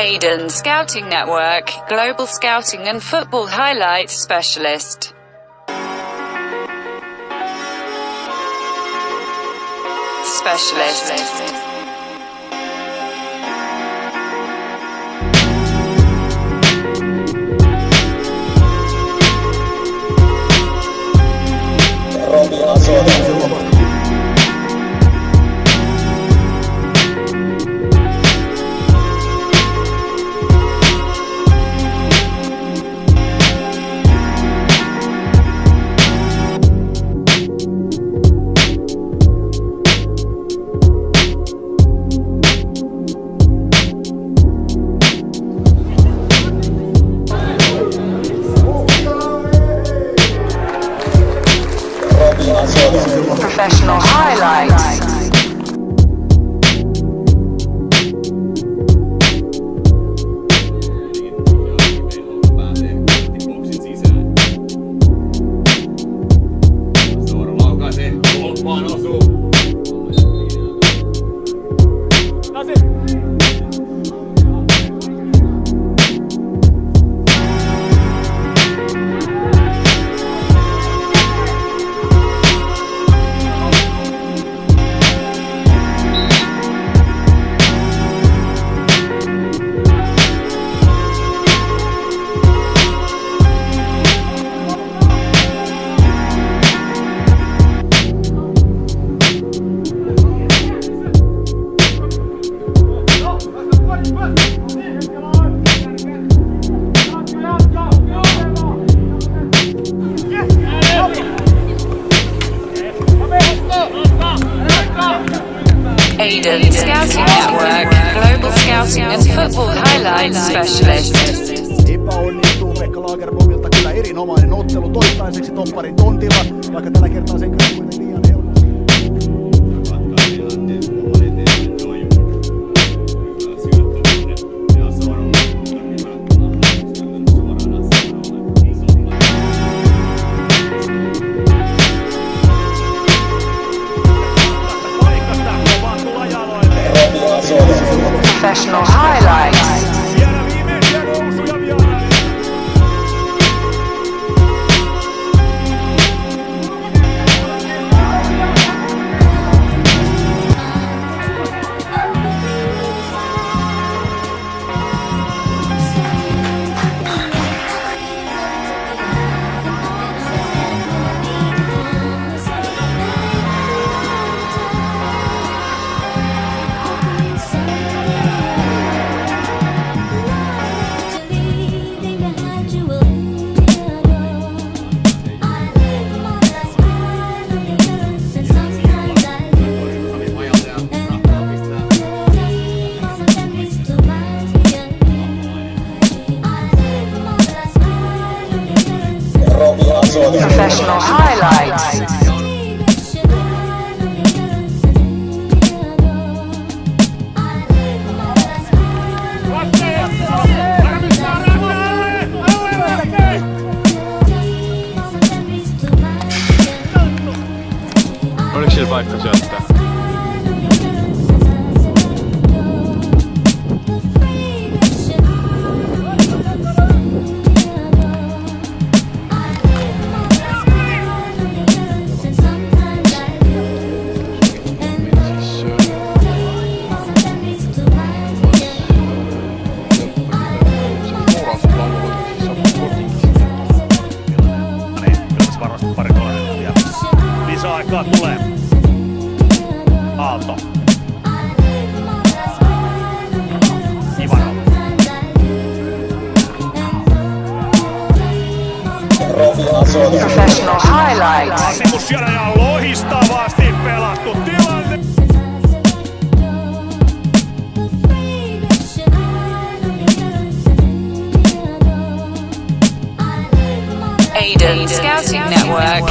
Aiden Scouting Network, Global Scouting and Football Highlights Specialist. Specialist. Professional highlights. Aiden Scouting Network, Global Scouting and Football Highlights Specialist. Pekka Lagerblomilta kyllä erinomainen ottelu toistaiseksi topparin tontilla, vaikka tällä kertaa sen kyllä kuitenkin liian helposti. Professional highlights. Oliko sillä? Tulee. Aalto. Ivanov. Professional highlights. Siellä ja lohistavasti pelattu tilanne. Aiden Scouting Network,